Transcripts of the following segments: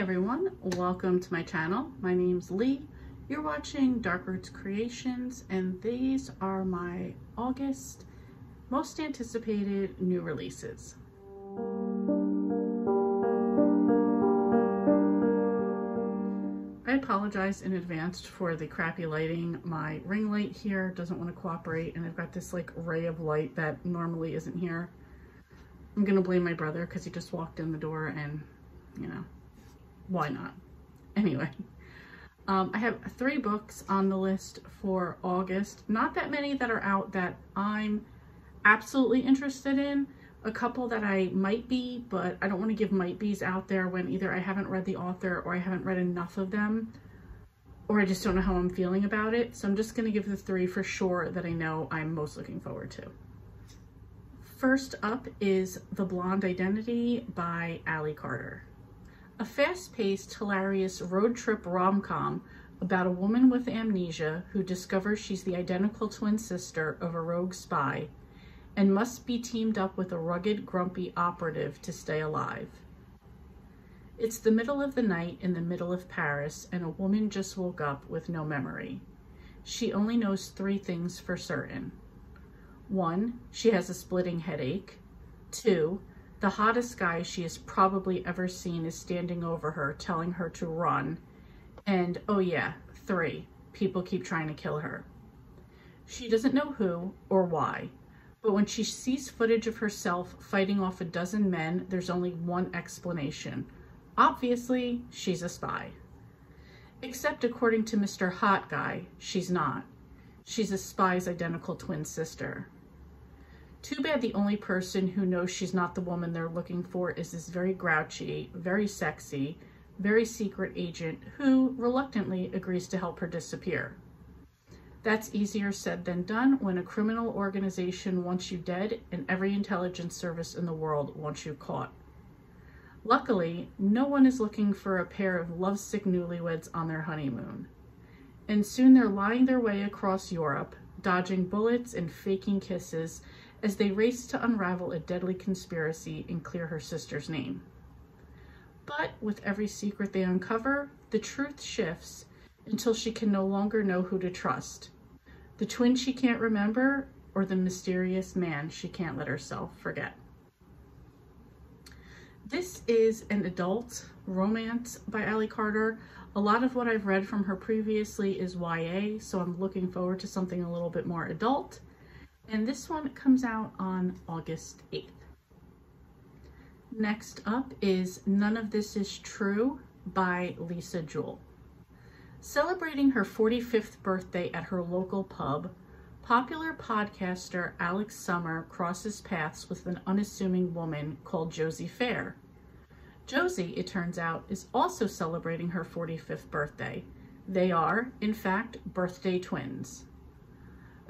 everyone, welcome to my channel. My name's Lee. You're watching Dark Roots Creations and these are my August most anticipated new releases. I apologize in advance for the crappy lighting. My ring light here doesn't want to cooperate and I've got this like ray of light that normally isn't here. I'm gonna blame my brother because he just walked in the door and you know, why not? Anyway, um, I have three books on the list for August. Not that many that are out that I'm absolutely interested in. A couple that I might be, but I don't want to give might be's out there when either I haven't read the author or I haven't read enough of them or I just don't know how I'm feeling about it. So I'm just going to give the three for sure that I know I'm most looking forward to. First up is The Blonde Identity by Ally Carter a fast-paced, hilarious road trip rom-com about a woman with amnesia who discovers she's the identical twin sister of a rogue spy and must be teamed up with a rugged, grumpy operative to stay alive. It's the middle of the night in the middle of Paris and a woman just woke up with no memory. She only knows three things for certain. One, she has a splitting headache. Two, the hottest guy she has probably ever seen is standing over her, telling her to run. And, oh yeah, three, people keep trying to kill her. She doesn't know who or why, but when she sees footage of herself fighting off a dozen men, there's only one explanation. Obviously, she's a spy. Except according to Mr. Hot Guy, she's not. She's a spy's identical twin sister. Too bad the only person who knows she's not the woman they're looking for is this very grouchy, very sexy, very secret agent who reluctantly agrees to help her disappear. That's easier said than done when a criminal organization wants you dead and every intelligence service in the world wants you caught. Luckily, no one is looking for a pair of lovesick newlyweds on their honeymoon. And soon they're lying their way across Europe, dodging bullets and faking kisses as they race to unravel a deadly conspiracy and clear her sister's name. But with every secret they uncover, the truth shifts until she can no longer know who to trust. The twin she can't remember or the mysterious man she can't let herself forget. This is an adult romance by Ally Carter. A lot of what I've read from her previously is YA, so I'm looking forward to something a little bit more adult and this one comes out on August 8th. Next up is None of This Is True by Lisa Jewell. Celebrating her 45th birthday at her local pub, popular podcaster Alex Summer crosses paths with an unassuming woman called Josie Fair. Josie, it turns out, is also celebrating her 45th birthday. They are, in fact, birthday twins.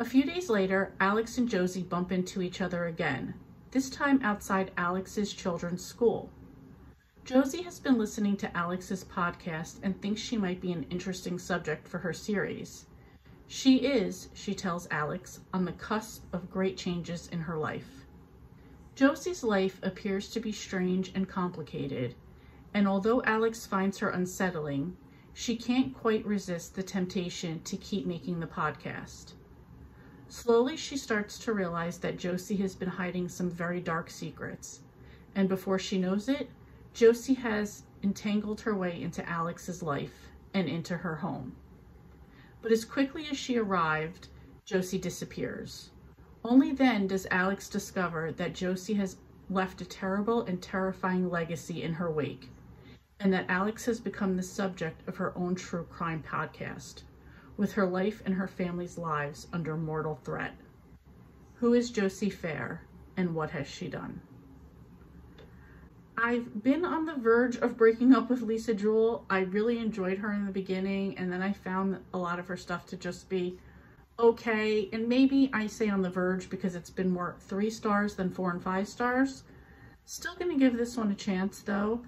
A few days later, Alex and Josie bump into each other again, this time outside Alex's children's school. Josie has been listening to Alex's podcast and thinks she might be an interesting subject for her series. She is, she tells Alex, on the cusp of great changes in her life. Josie's life appears to be strange and complicated, and although Alex finds her unsettling, she can't quite resist the temptation to keep making the podcast. Slowly, she starts to realize that Josie has been hiding some very dark secrets. And before she knows it, Josie has entangled her way into Alex's life and into her home. But as quickly as she arrived, Josie disappears. Only then does Alex discover that Josie has left a terrible and terrifying legacy in her wake, and that Alex has become the subject of her own true crime podcast with her life and her family's lives under mortal threat. Who is Josie Fair and what has she done? I've been on the verge of breaking up with Lisa Jewell. I really enjoyed her in the beginning and then I found a lot of her stuff to just be okay. And maybe I say on the verge because it's been more three stars than four and five stars. Still gonna give this one a chance though.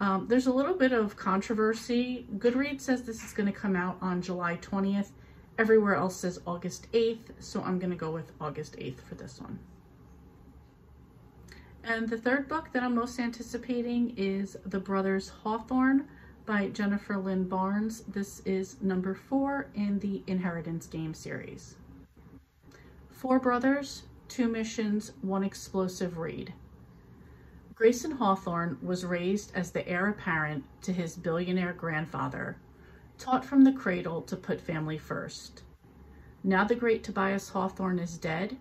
Um, there's a little bit of controversy. Goodreads says this is going to come out on July 20th. Everywhere else says August 8th, so I'm going to go with August 8th for this one. And the third book that I'm most anticipating is The Brothers Hawthorne by Jennifer Lynn Barnes. This is number four in the Inheritance Game series. Four brothers, two missions, one explosive read. Grayson Hawthorne was raised as the heir apparent to his billionaire grandfather, taught from the cradle to put family first. Now the great Tobias Hawthorne is dead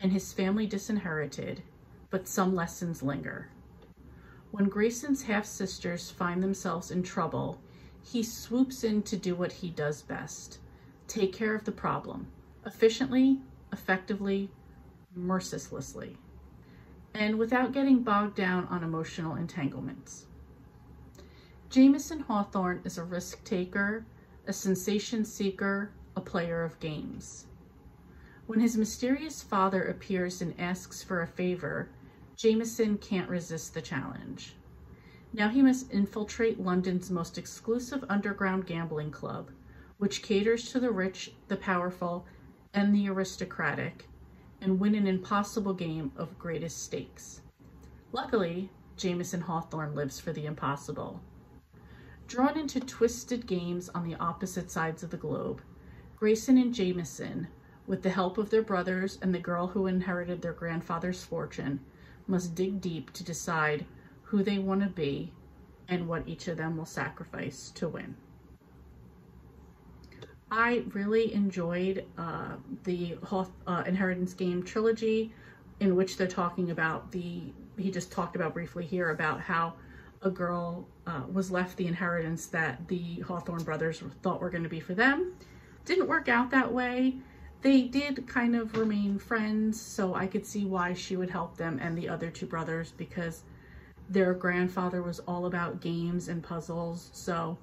and his family disinherited, but some lessons linger. When Grayson's half-sisters find themselves in trouble, he swoops in to do what he does best, take care of the problem, efficiently, effectively, mercilessly and without getting bogged down on emotional entanglements. Jameson Hawthorne is a risk taker, a sensation seeker, a player of games. When his mysterious father appears and asks for a favor, Jameson can't resist the challenge. Now he must infiltrate London's most exclusive underground gambling club, which caters to the rich, the powerful, and the aristocratic, and win an impossible game of greatest stakes. Luckily, Jameson Hawthorne lives for the impossible. Drawn into twisted games on the opposite sides of the globe, Grayson and Jameson, with the help of their brothers and the girl who inherited their grandfather's fortune, must dig deep to decide who they want to be and what each of them will sacrifice to win. I really enjoyed uh, the Hoth uh, Inheritance Game trilogy in which they're talking about the, he just talked about briefly here about how a girl uh, was left the inheritance that the Hawthorne brothers thought were going to be for them. Didn't work out that way. They did kind of remain friends, so I could see why she would help them and the other two brothers because their grandfather was all about games and puzzles. So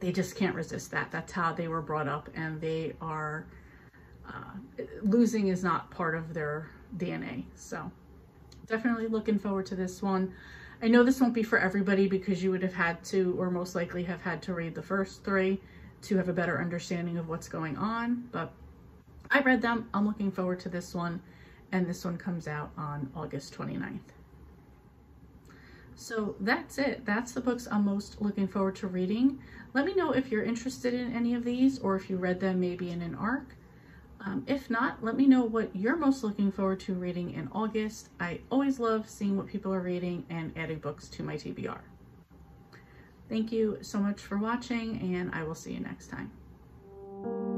they just can't resist that. That's how they were brought up and they are, uh, losing is not part of their DNA. So definitely looking forward to this one. I know this won't be for everybody because you would have had to, or most likely have had to read the first three to have a better understanding of what's going on, but I read them. I'm looking forward to this one. And this one comes out on August 29th. So that's it. That's the books I'm most looking forward to reading. Let me know if you're interested in any of these or if you read them maybe in an arc. Um, if not, let me know what you're most looking forward to reading in August. I always love seeing what people are reading and adding books to my TBR. Thank you so much for watching and I will see you next time.